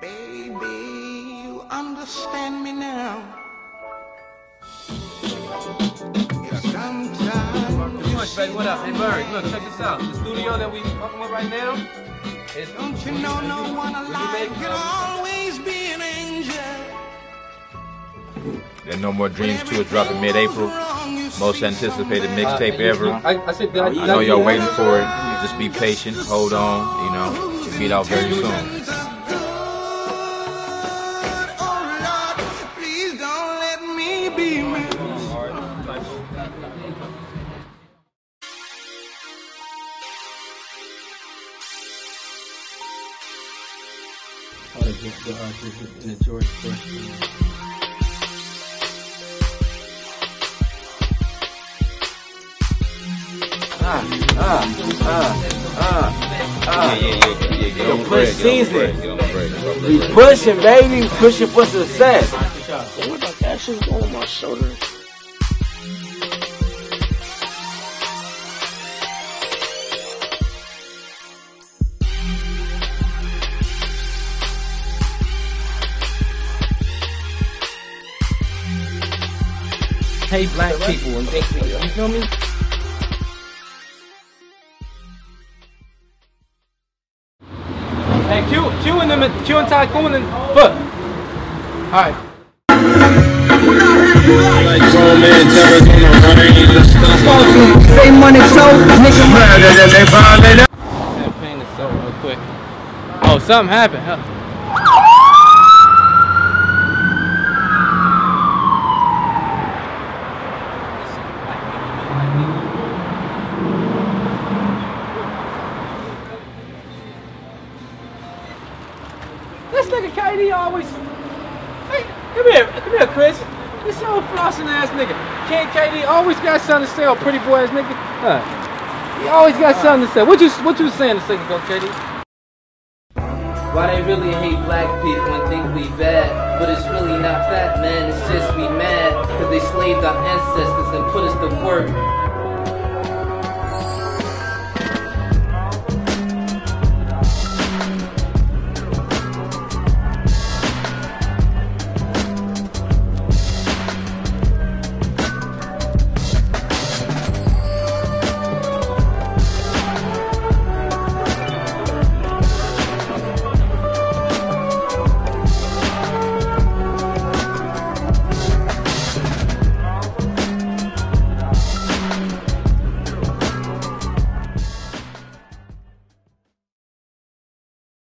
Baby, you understand me now. Much, baby. What up? Hey, Bird, look, check this out. The studio that we fucking with right now is. Don't you know no one alive can always be an angel? And No More Dreams 2 is dropping mid-April. Most anticipated mixtape ever. I, I said, I know y'all waiting for it. Just be patient, hold on, you know. It'll be out very soon. Oh Lord, please don't let me be mad. in the George Bush. Yeah, yeah, yeah, yeah. Get on bread, get the bread, get on the bread, get on the We pushing, baby. Pushing for success. What about that shit on my shoulder? Hate black people and think we, you feel me? Hey, Q, Q and them, Q and Tycoon and look. All right. Say money show, nigga. This up real quick. Oh, something happened. Huh? Nigga KD always. Hey, come here, come here, Chris. This old flossing ass nigga. King KD always got something to say, oh pretty boy ass nigga. Huh. He always got something to say. What you what you saying a second ago, KD? Why they really hate black people and think we bad? But it's really not that, man. It's just we mad. Cause they slaved our ancestors and put us to work.